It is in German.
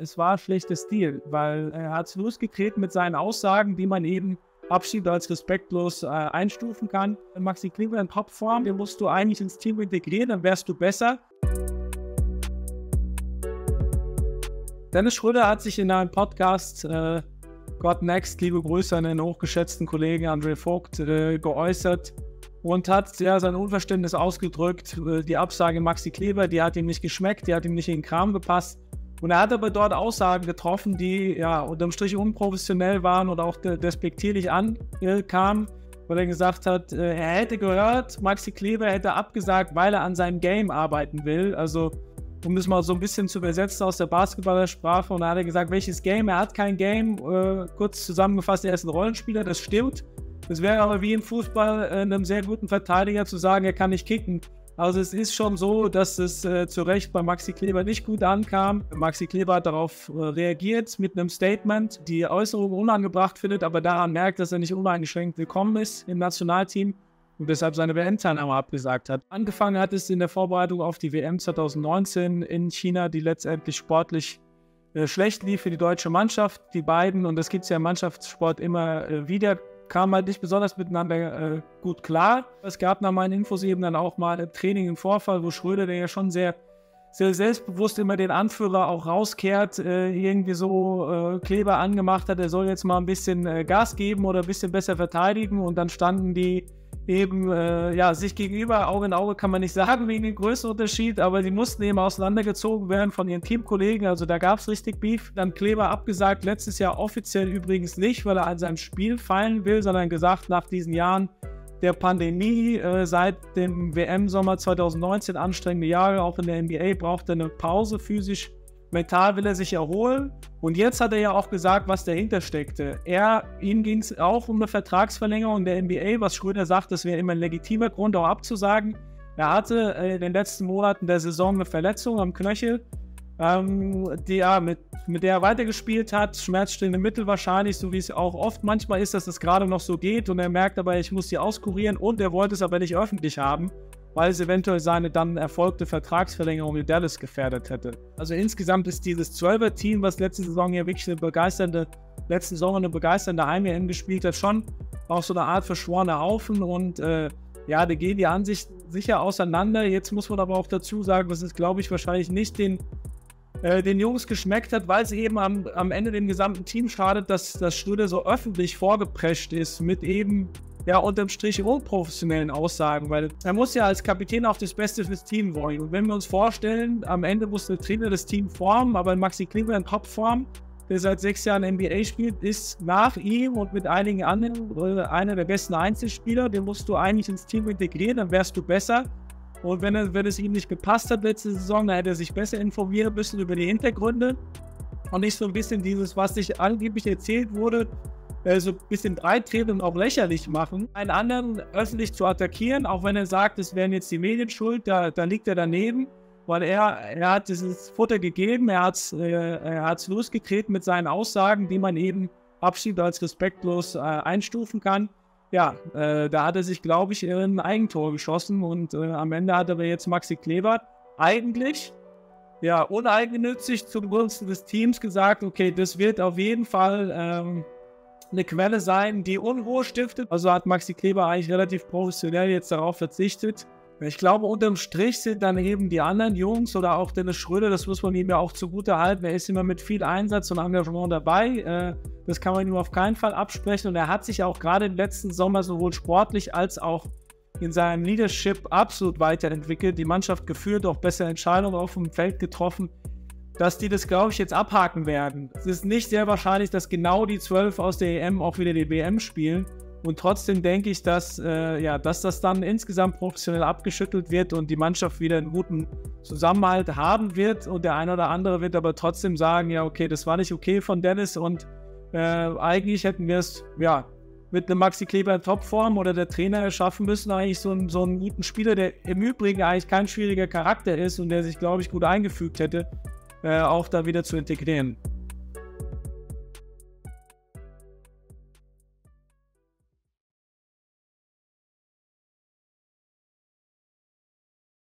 es war schlechtes Stil, weil er hat es losgekriegt mit seinen Aussagen, die man eben Abschied als respektlos äh, einstufen kann. Maxi Kleber in Topform, den musst du eigentlich ins Team integrieren, dann wärst du besser. Dennis Schröder hat sich in einem Podcast äh, God Next, liebe Grüße an den hochgeschätzten Kollegen André Vogt, äh, geäußert und hat ja sein Unverständnis ausgedrückt. Äh, die Absage Maxi Kleber, die hat ihm nicht geschmeckt, die hat ihm nicht in den Kram gepasst. Und er hat aber dort Aussagen getroffen, die ja unterm Strich unprofessionell waren oder auch despektierlich ankamen, weil er gesagt hat, äh, er hätte gehört, Maxi Kleber hätte abgesagt, weil er an seinem Game arbeiten will. Also um das mal so ein bisschen zu übersetzen aus der Basketballersprache. Und da hat er gesagt, welches Game? Er hat kein Game. Äh, kurz zusammengefasst, er ist ein Rollenspieler, das stimmt. Es wäre aber wie im Fußball äh, einem sehr guten Verteidiger zu sagen, er kann nicht kicken. Also es ist schon so, dass es äh, zu Recht bei Maxi Kleber nicht gut ankam. Maxi Kleber hat darauf äh, reagiert mit einem Statement, die Äußerung unangebracht findet, aber daran merkt, dass er nicht uneingeschränkt willkommen ist im Nationalteam und deshalb seine WM-Teilnahme abgesagt hat. Angefangen hat es in der Vorbereitung auf die WM 2019 in China, die letztendlich sportlich äh, schlecht lief für die deutsche Mannschaft. Die beiden, und das gibt es ja im Mannschaftssport immer äh, wieder, kamen halt nicht besonders miteinander äh, gut klar. Es gab nach meinen Infos eben dann auch mal im Training einen Vorfall, wo Schröder, der ja schon sehr, sehr selbstbewusst immer den Anführer auch rauskehrt, äh, irgendwie so äh, Kleber angemacht hat, er soll jetzt mal ein bisschen äh, Gas geben oder ein bisschen besser verteidigen und dann standen die eben äh, ja, sich gegenüber, Auge in Auge kann man nicht sagen wegen dem Größenunterschied, aber sie mussten eben auseinandergezogen werden von ihren Teamkollegen. Also da gab es richtig Beef. Dann Kleber abgesagt, letztes Jahr offiziell übrigens nicht, weil er an seinem Spiel fallen will, sondern gesagt, nach diesen Jahren der Pandemie, äh, seit dem WM-Sommer 2019 anstrengende Jahre, auch in der NBA, braucht er eine Pause physisch mental will er sich erholen. Und jetzt hat er ja auch gesagt, was dahinter steckte. Er, ihm ging es auch um eine Vertragsverlängerung der NBA, was Schröder sagt, das wäre immer ein legitimer Grund, auch abzusagen. Er hatte äh, in den letzten Monaten der Saison eine Verletzung am Knöchel, ähm, die, ja, mit, mit der er weitergespielt hat. Schmerzstillende Mittel wahrscheinlich, so wie es auch oft manchmal ist, dass es gerade noch so geht. Und er merkt aber, ich muss die auskurieren und er wollte es aber nicht öffentlich haben weil es eventuell seine dann erfolgte Vertragsverlängerung in Dallas gefährdet hätte. Also insgesamt ist dieses 12er-Team, was letzte Saison ja wirklich eine begeisternde, letzte Saison eine begeisternde Heim-EM gespielt hat, schon auch so eine Art verschworener Haufen und äh, ja, da gehen die Ansichten sicher auseinander. Jetzt muss man aber auch dazu sagen, dass es, glaube ich, wahrscheinlich nicht den, äh, den Jungs geschmeckt hat, weil es eben am, am Ende dem gesamten Team schadet, dass das Schröder so öffentlich vorgeprescht ist mit eben ja, unterm Strich unprofessionellen Aussagen, weil er muss ja als Kapitän auch das Beste fürs Team wollen. Und wenn wir uns vorstellen, am Ende muss der Trainer das Team formen, aber Maxi Kleber in Topform, der seit sechs Jahren NBA spielt, ist nach ihm und mit einigen anderen äh, einer der besten Einzelspieler. Den musst du eigentlich ins Team integrieren, dann wärst du besser. Und wenn, er, wenn es ihm nicht gepasst hat letzte Saison, dann hätte er sich besser informieren müssen über die Hintergründe. Und nicht so ein bisschen dieses, was sich angeblich erzählt wurde, äh, so ein bisschen breitreten und auch lächerlich machen, einen anderen öffentlich zu attackieren, auch wenn er sagt, es wären jetzt die Medien schuld, da, da liegt er daneben, weil er, er hat dieses Futter gegeben, er hat es äh, losgekriegt mit seinen Aussagen, die man eben Abschied als respektlos äh, einstufen kann. Ja, äh, da hat er sich, glaube ich, ein Eigentor geschossen und äh, am Ende hat er jetzt Maxi Klebert eigentlich ja, uneigennützig zugunsten des Teams gesagt, okay, das wird auf jeden Fall ähm, eine Quelle sein, die Unruhe stiftet. Also hat Maxi Kleber eigentlich relativ professionell jetzt darauf verzichtet. Ich glaube, unterm Strich sind dann eben die anderen Jungs oder auch Dennis Schröder, das muss man ihm ja auch zugute halten. Er ist immer mit viel Einsatz und Engagement dabei. Äh, das kann man ihm auf keinen Fall absprechen. Und er hat sich auch gerade im letzten Sommer sowohl sportlich als auch in seinem Leadership absolut weiterentwickelt. Die Mannschaft geführt, auch bessere Entscheidungen auf dem Feld getroffen dass die das, glaube ich, jetzt abhaken werden. Es ist nicht sehr wahrscheinlich, dass genau die zwölf aus der EM auch wieder die WM spielen. Und trotzdem denke ich, dass, äh, ja, dass das dann insgesamt professionell abgeschüttelt wird und die Mannschaft wieder einen guten Zusammenhalt haben wird. Und der eine oder andere wird aber trotzdem sagen, ja, okay, das war nicht okay von Dennis und äh, eigentlich hätten wir es, ja, mit einem Maxi Kleber in Topform oder der Trainer erschaffen müssen, eigentlich so einen, so einen guten Spieler, der im Übrigen eigentlich kein schwieriger Charakter ist und der sich, glaube ich, gut eingefügt hätte, äh, auch da wieder zu integrieren.